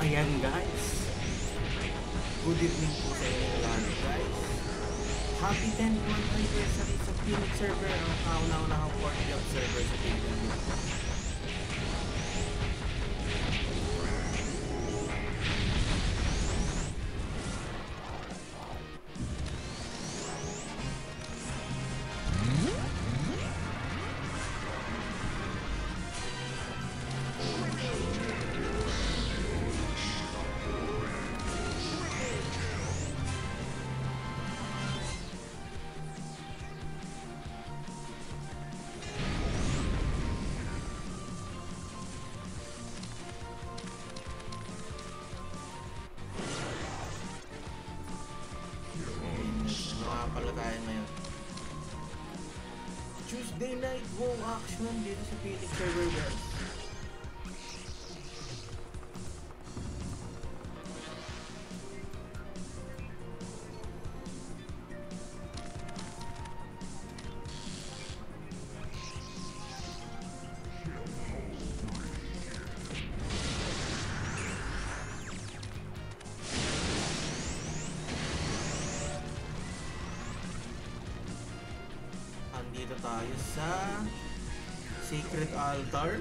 Ayan guys. Good evening po sa inyo guys. Happy 10th month anniversary sa Phoenix server. Ang kauna-unahang port job server sa Phoenix. Tayo sa Sacred Altar.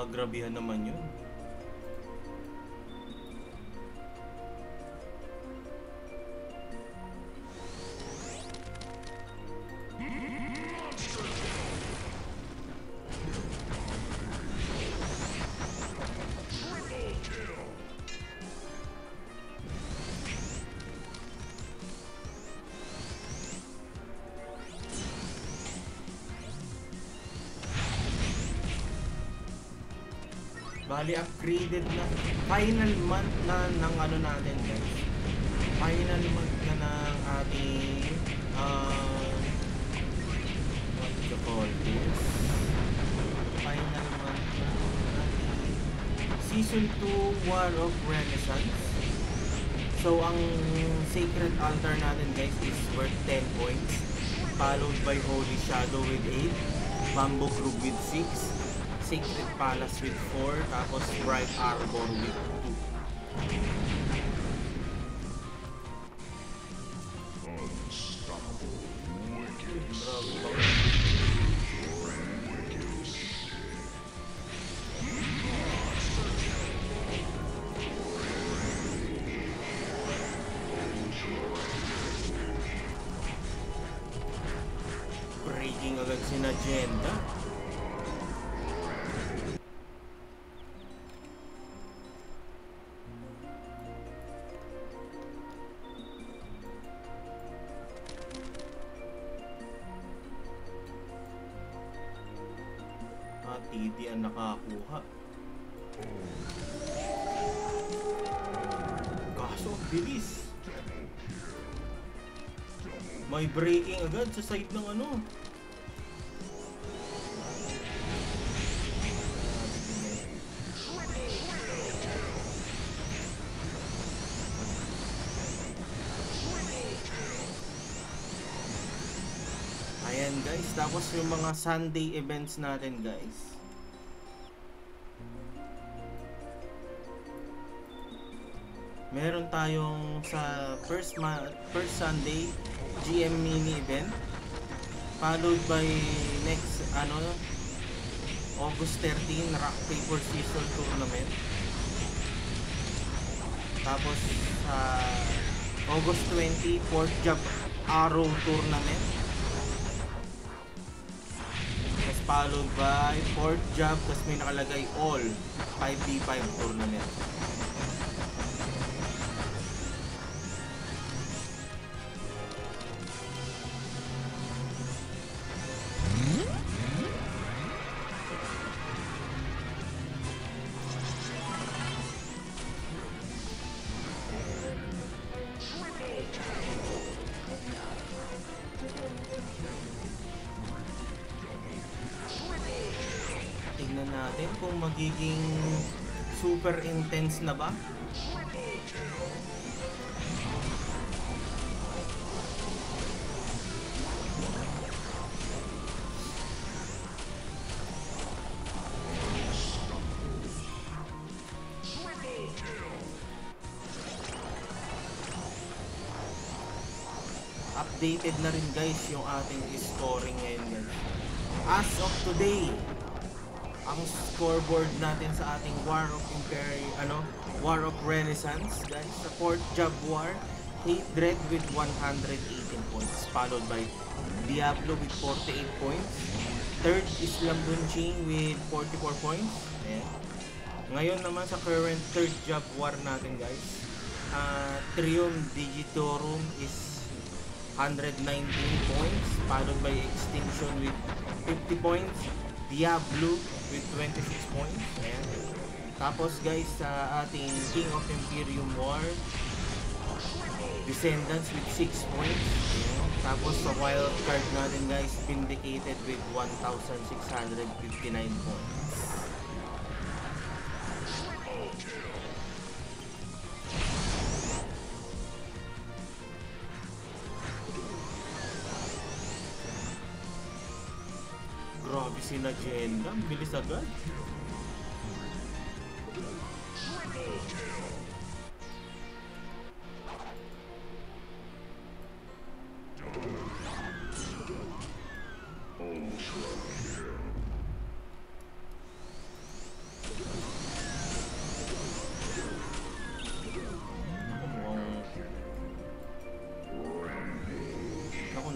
Kagrabihan naman yun. Upgraded na. Final month na ng ano natin, guys. Final month na ng ating, uh, what you call this? Final month na ng ating Season 2 War of Renaissance. So, ang Sacred Altar natin, guys, is worth 10 points. Followed by Holy Shadow with 8. Bamboo Grove with 6. Sacred Palace with 4, tapos Bright Arbor with agad sa side ng ano. Ayan guys, Tapos yung mga Sunday events natin guys. Meron tayong sa first ma first Sunday GM mini event followed by next ano August 13 Rock Paper Scissors Tournament. Tapos sa August 20 Port Job Arrow Tournament. Tapos followed by Port Job tapos may nakalagay all 5v5 tournament. Intense na ba. Updated na rin guys yung ating scoreboard natin sa ating War of Imperi ano, War of Renaissance, guys, sa fourth Job War, Hate Dread with 118 points, followed by Diablo with 48 points. Third is Lambunching with 44 points. Ayan. Ngayon naman sa current third Job War natin, guys, uh, Trium Digitorum is 119 points, followed by Extinction with 50 points, Diablo with 26 points. Ayan. Tapos guys, sa ating King of Imperium War, Descendants with 6 points. Ayan. Tapos sa wild card natin guys, Vindicated with 1,659 points. Legenda, ang bilis agad.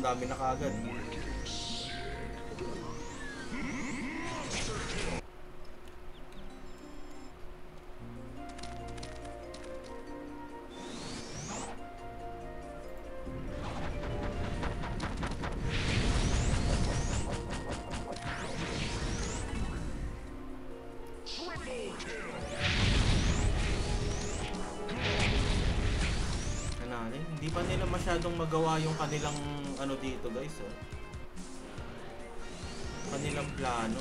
Dami na kaagad. Magawa yung kanilang ano dito guys oh. Kanilang plano.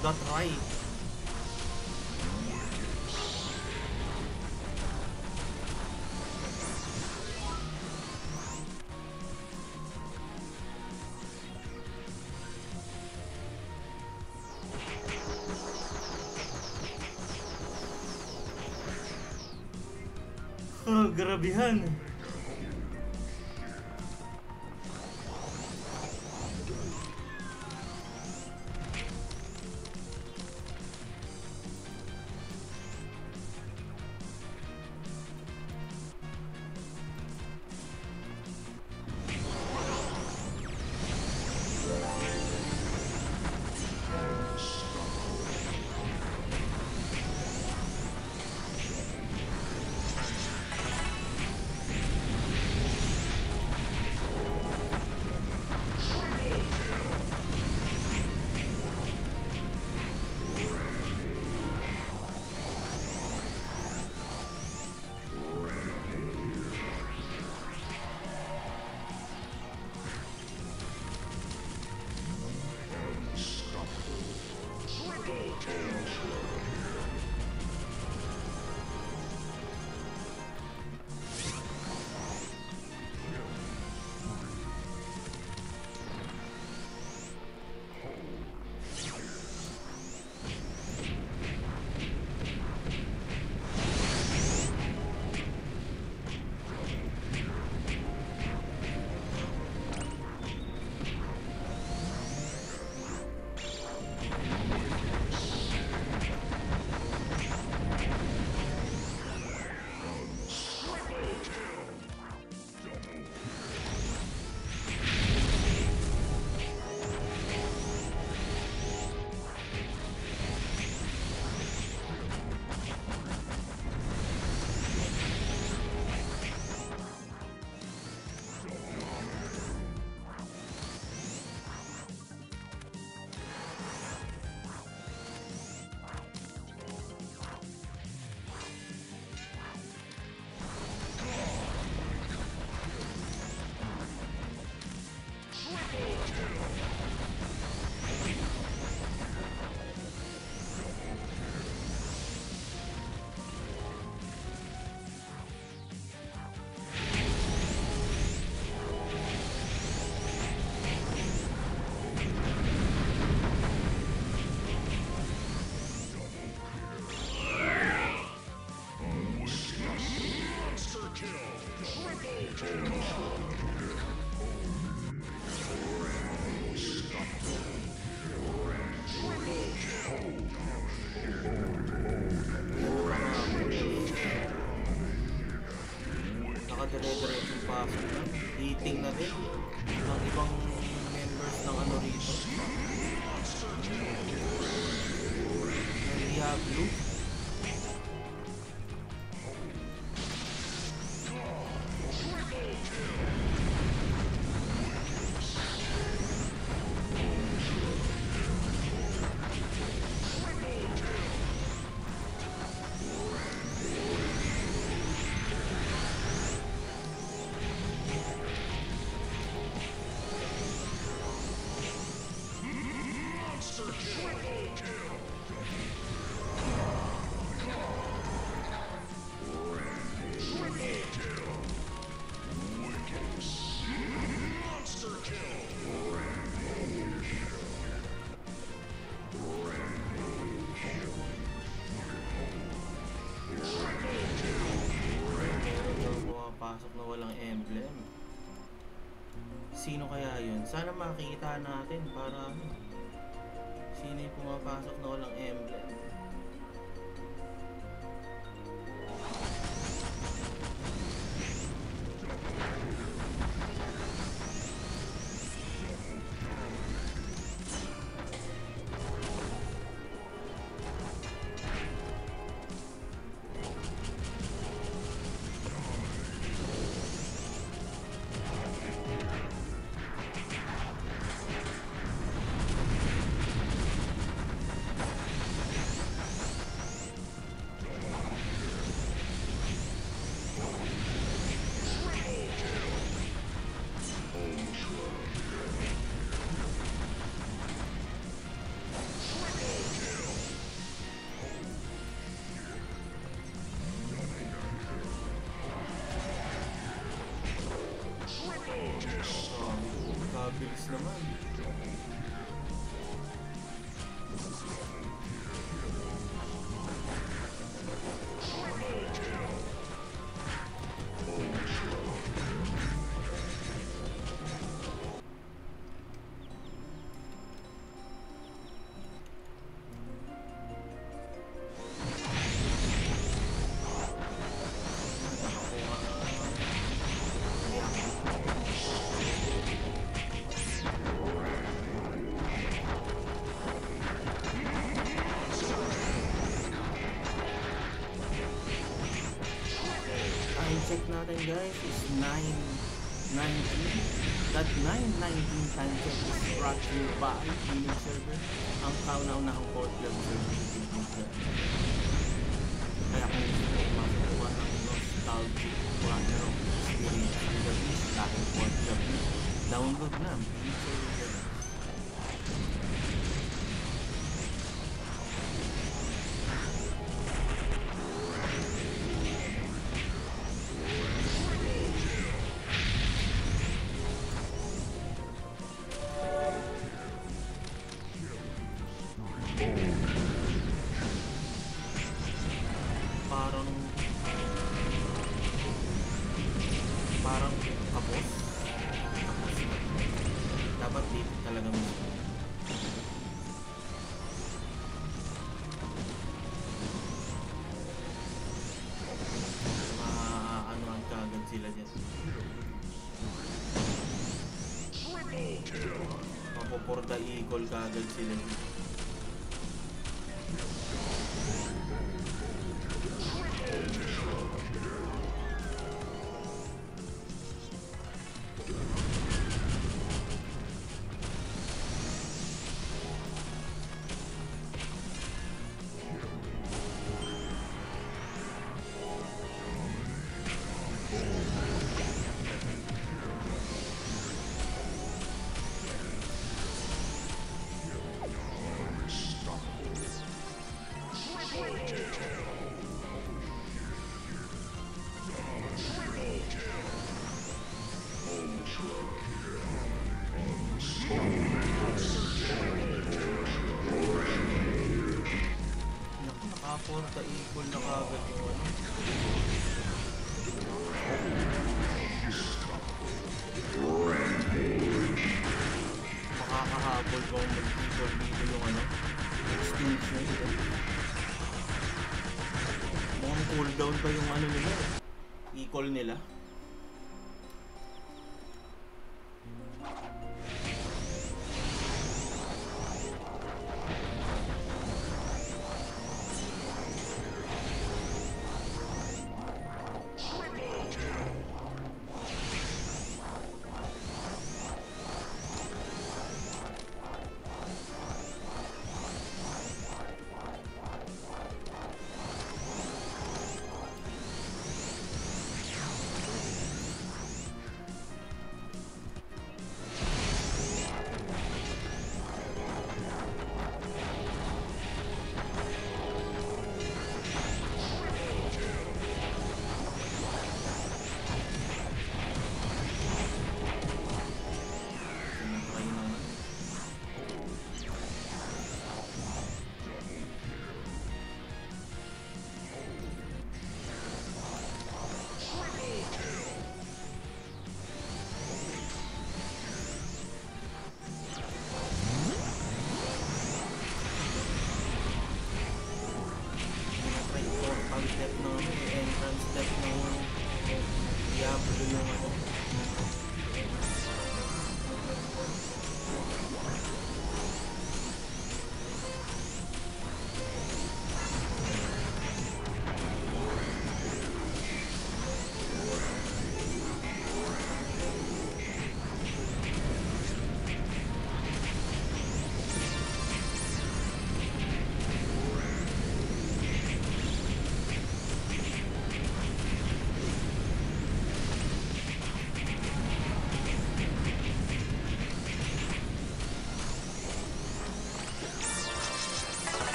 For the try. walang emblem. Sino kaya yun? Sana makita natin para Bilgisayar mı? Guys, is 919, that 919 times is brought you by sila dyan. Ako for the eagle kagad sila.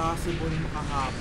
possible makahapon.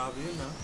Grabe yun ah.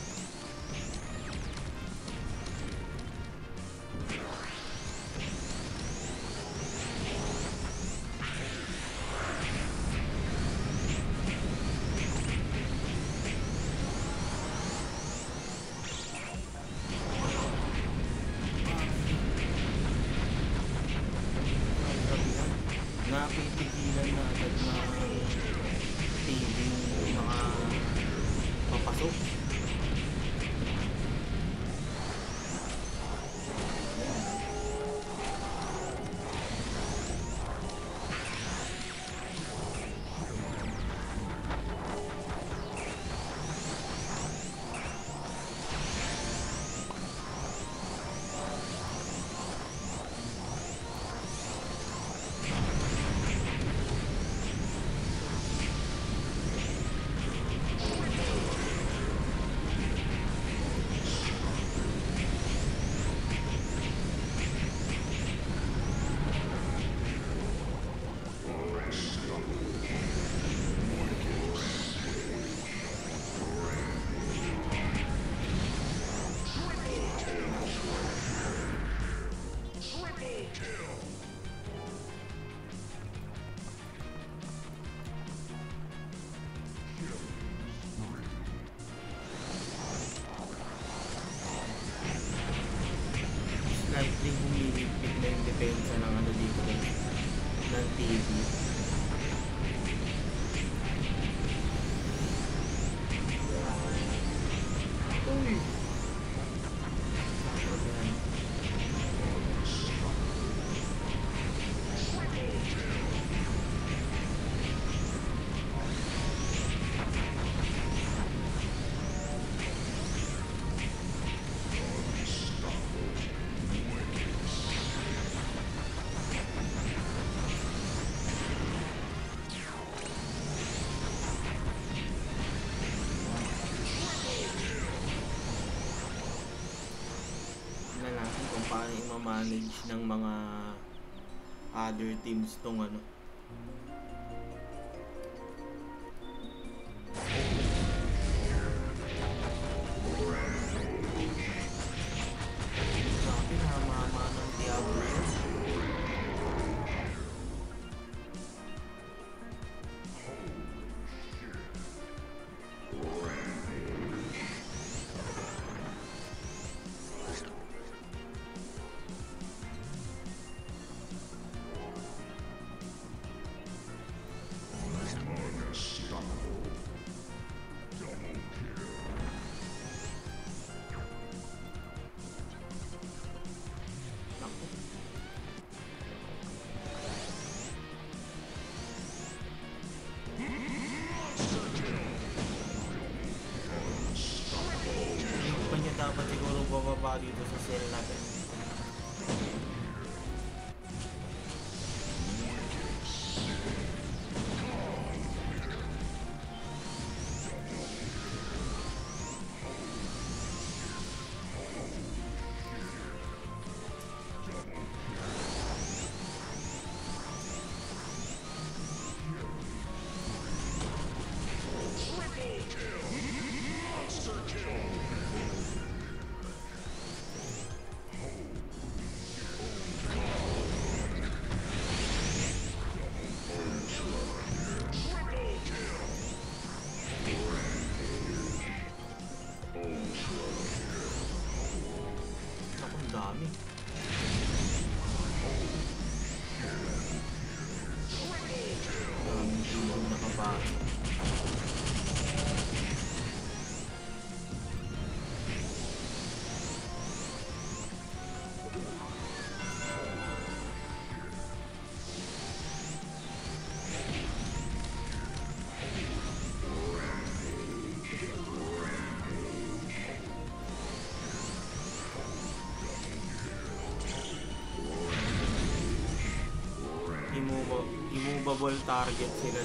manage ng mga other teams tong ano. Immovable target sila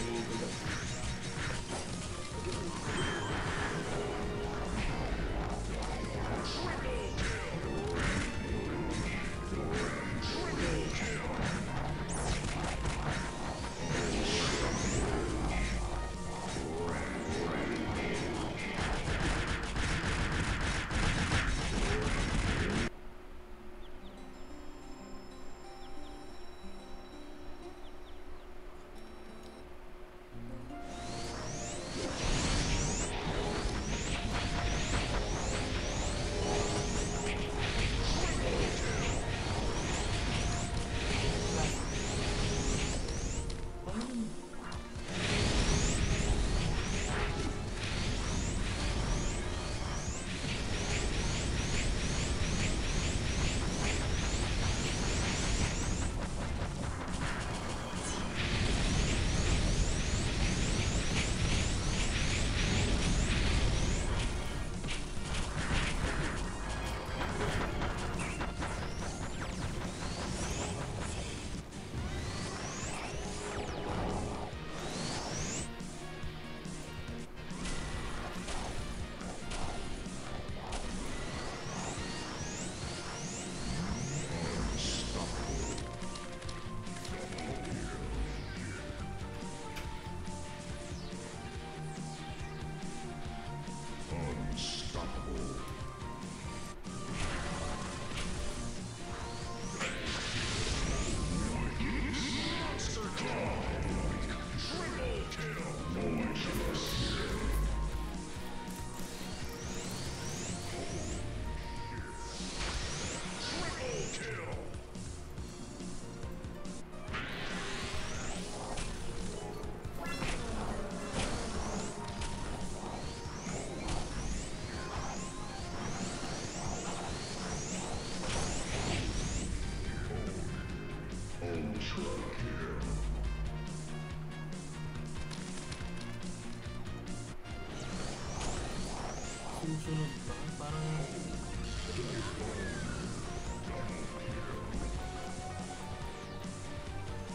Susunod ba? Parang...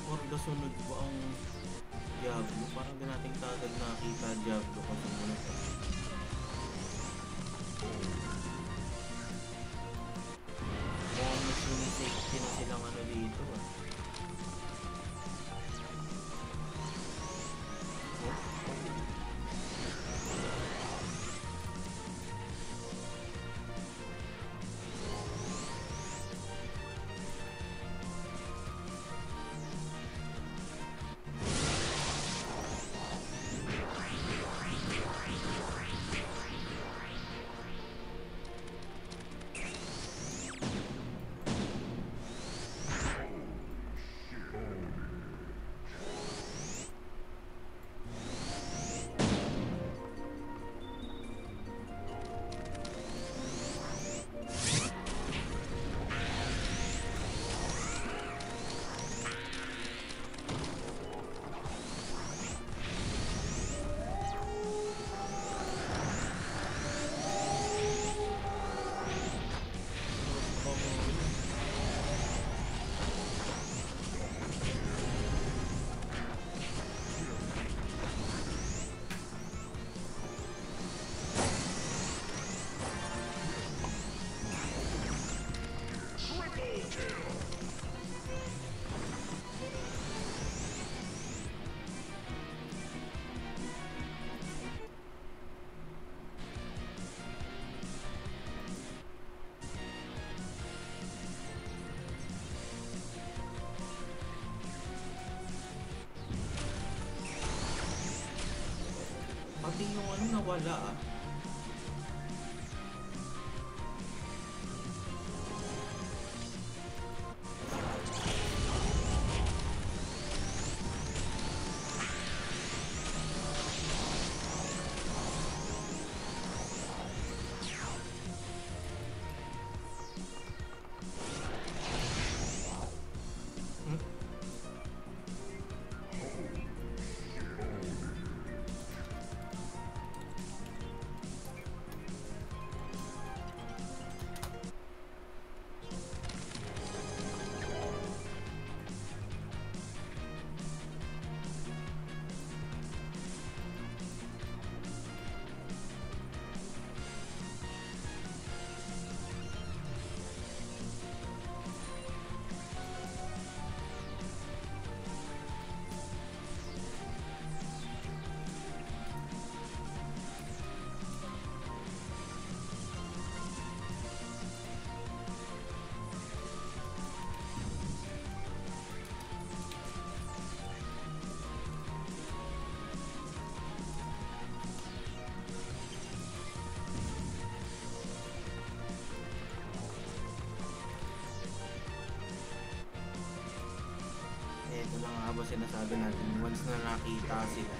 Or the sunod ba ang Diablo? Parang di natin kagad nakita Diablo kung din yung ano, nawala. Na nga ba sinasabi natin. Once na nakita sila.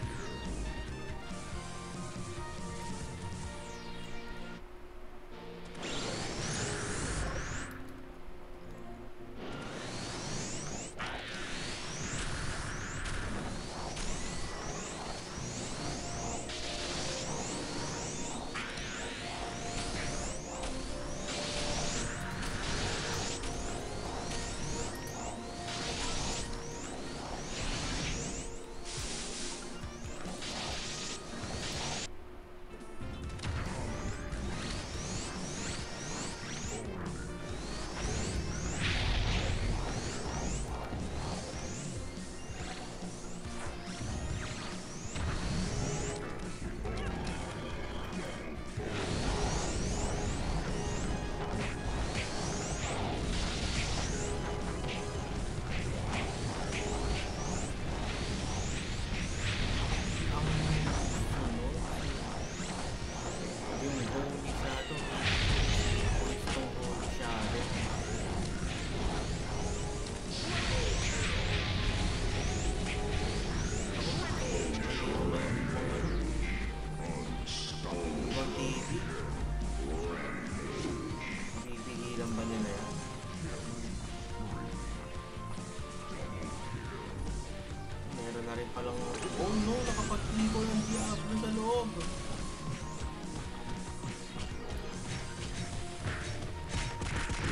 Rin palang, oh no, nakapag-ibo yung Diablo sa loob.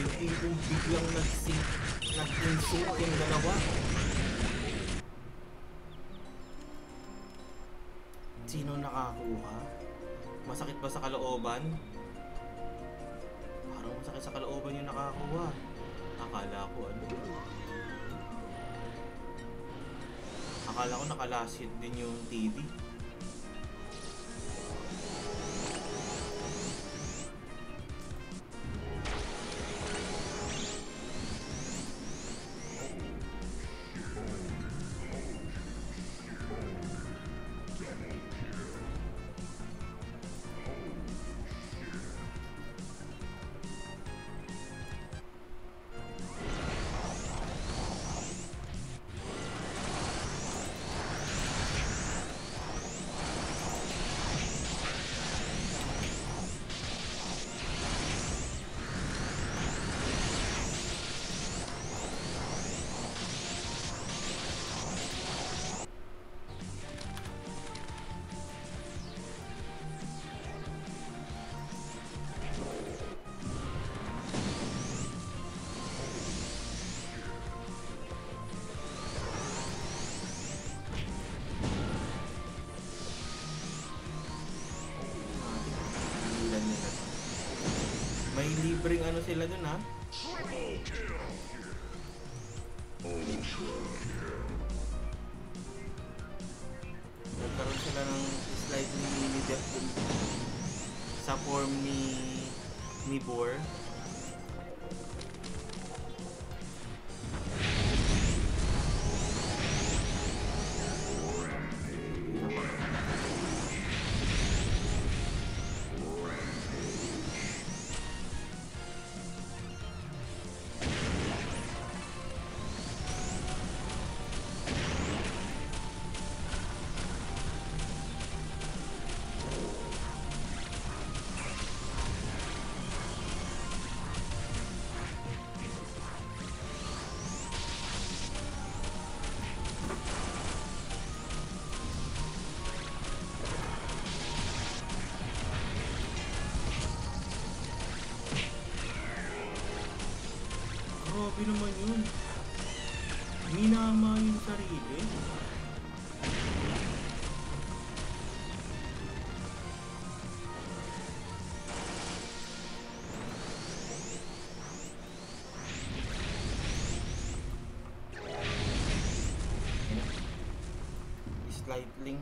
Yung ibong biglang nag-sync, nag-insult yung dalawa. Sino nakakuha? Masakit ba sa kalooban? Parang masakit sa kalooban yung nakakuha. Akala ko ano. Akala ko nakalasit din yung TV. Libreng ano sila dun ha? Slightly.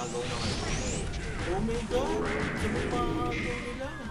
agaw ng ano. Oh my god! Sa nila.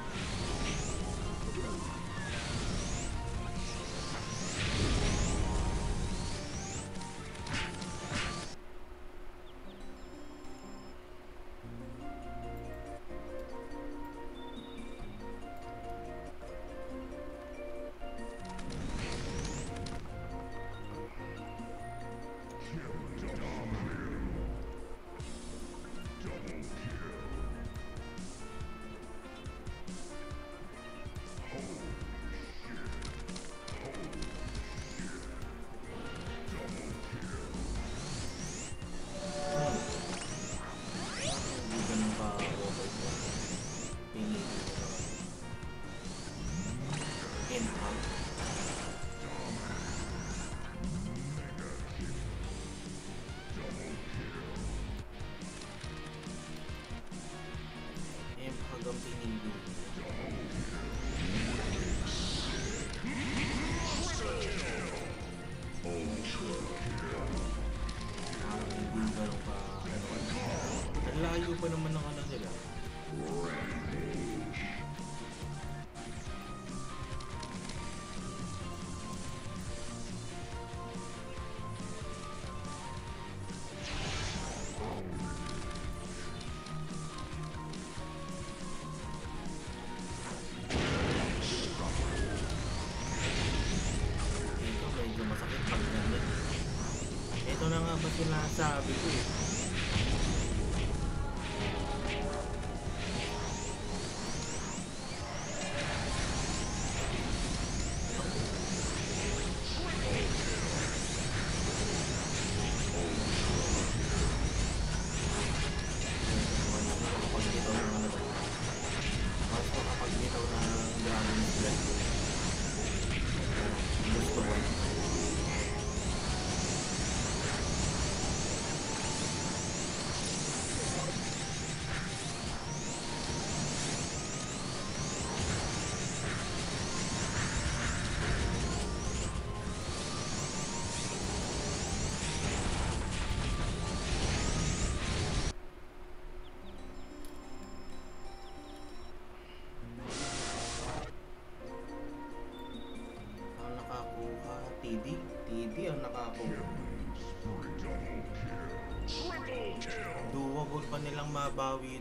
Doable pa nilang mabawi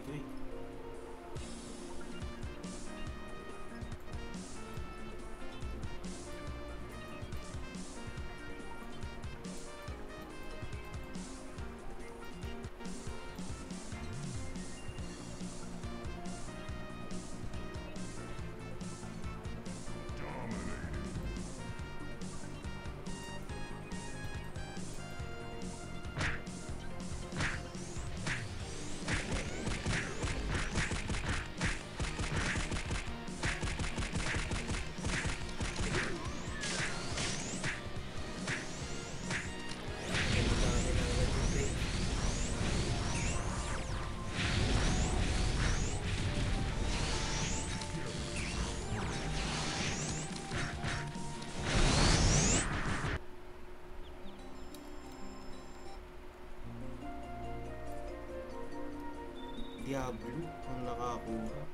아, 물불 올라가고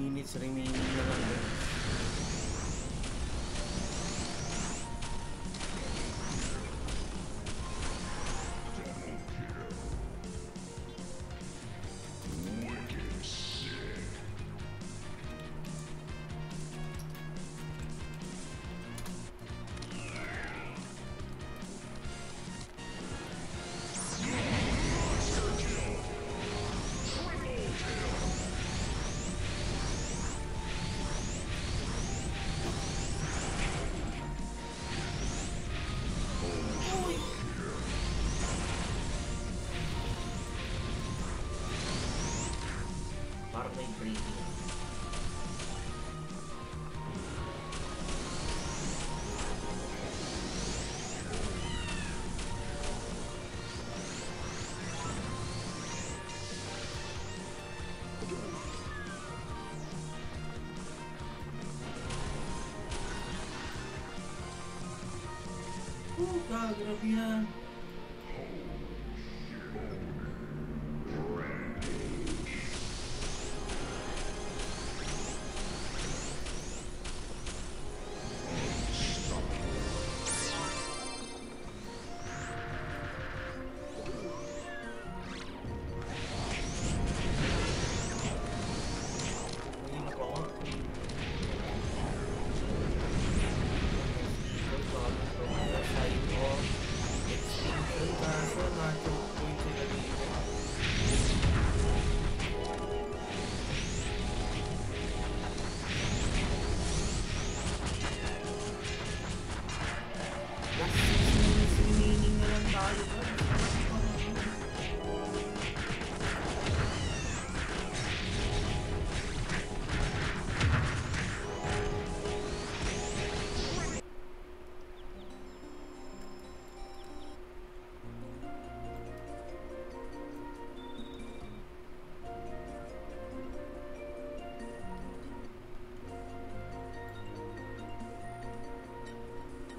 minutes remaining na lang guys. Parang may breathing. Oh,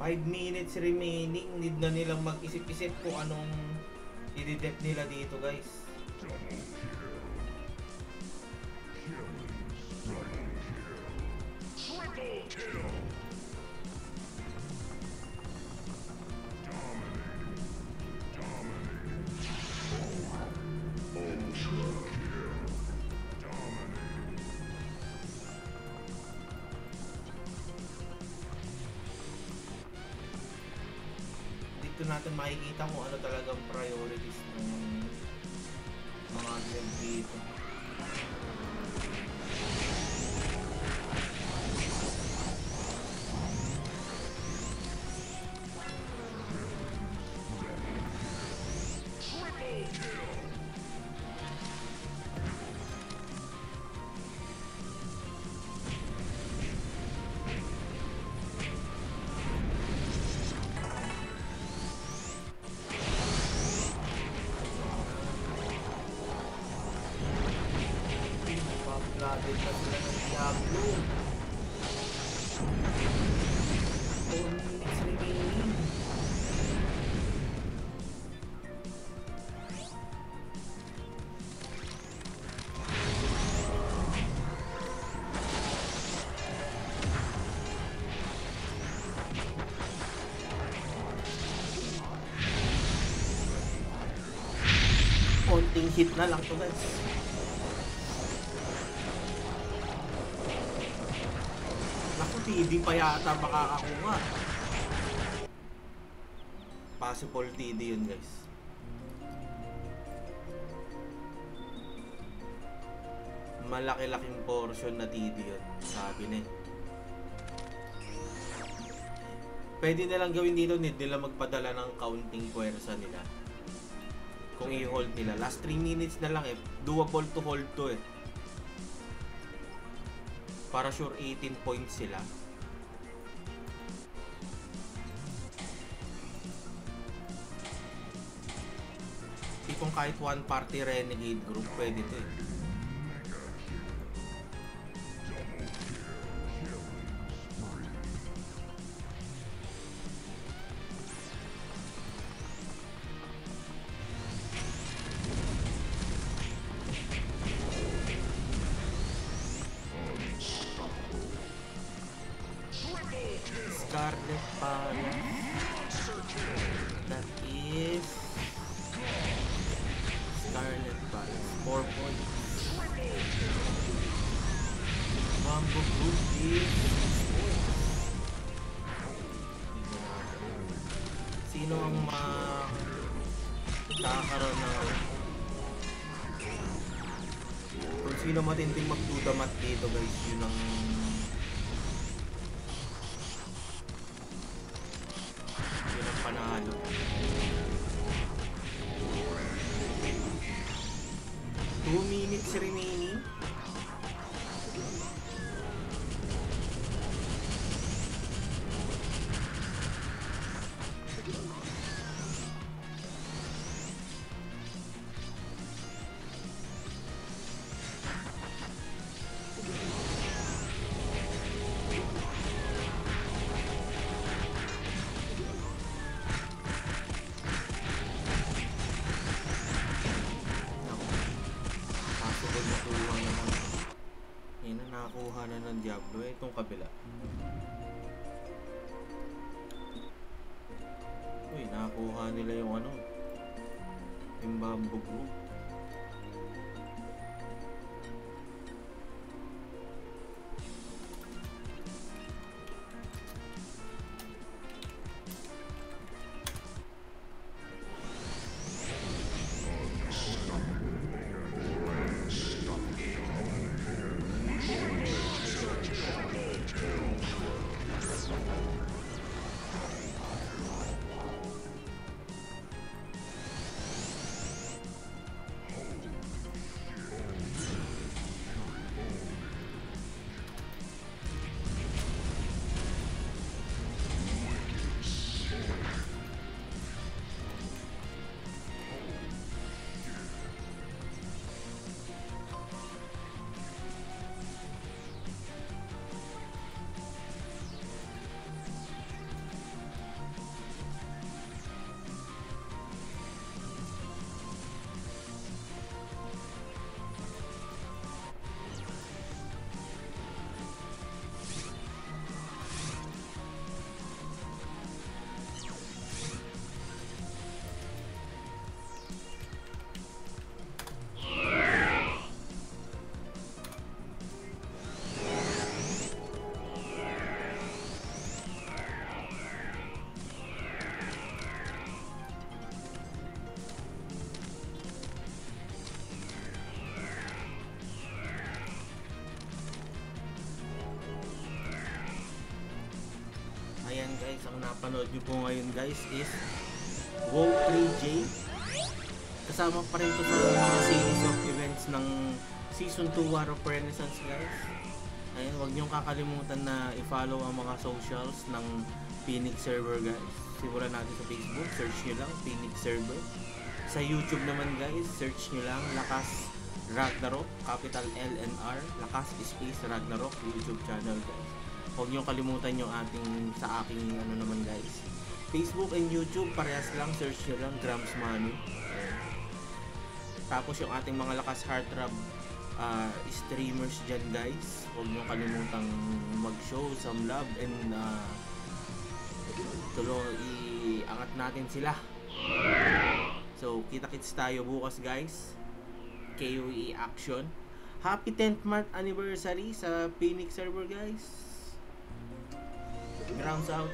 5 minutes remaining. Need na nilang mag-isip-isip kung anong i-depth nila dito guys. Konting hit na lang to guys. Naku, TD pa yata makakakuha. Possible TD yun guys. Malaki-laking portion na TD yun. Sabi na eh. Pwede na lang gawin dito, need nila magpadala ng counting puwersa nila. Kung i-hold nila. Last 3 minutes na lang eh. Doable to hold to eh. Para sure 18 points sila. Tipong kahit one party renegade group, pwede to eh. Panalo. Two minutes remaining. Diablo. Eh, itong kabila. Guys, ang napanood nyo po ngayon guys is WoW 3J. Kasama pa rin to sa mga series of events ng Season 2 War of Renaissance guys. Ayan, huwag nyo kakalimutan na i-follow ang mga socials ng Phoenix server guys. Simulan natin sa Facebook, search nyo lang Phoenix server. Sa YouTube naman guys, search nyo lang Lakas Ragnarok, capital L and R, Lakas Space Ragnarok YouTube channel guys. Huwag niyo kalimutan yung ating sa aking ano naman guys. Facebook and YouTube parehas lang search niyo lang Grams Money. Tapos yung ating mga lakas heart rub ah, streamers dyan guys. Huwag niyo kalimutang mag-show some love and uh, tuloy iangat natin sila. So, kita-kits tayo bukas guys. KOE action. Happy 10th month anniversary sa Phoenix server guys. Grounds out.